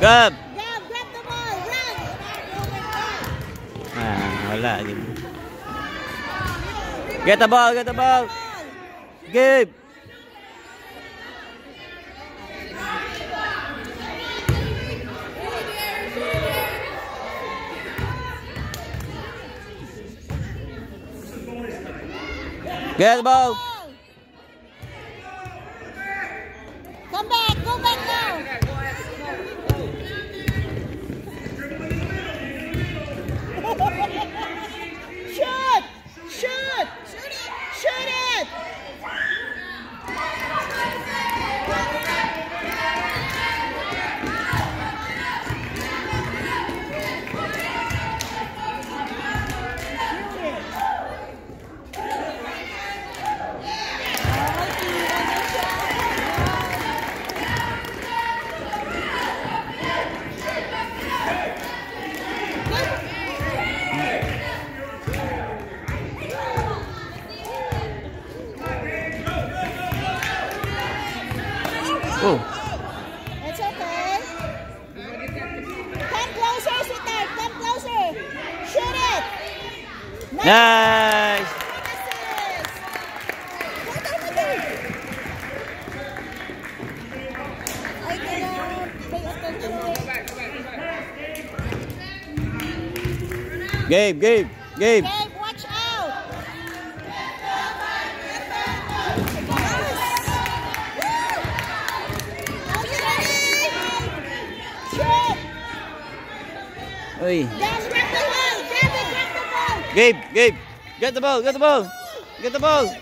Run. Ah, wala. Get the ball, get the ball. Gabe! Get the ball. Come back. Go back now. Oh, It's okay. Come closer, sweetheart. Come closer. Shoot it. nice! Attention. Gabe, Gabe, Gabe. Gabe, ball. Gabe, Gabe. Get the ball, get the ball. Get the ball.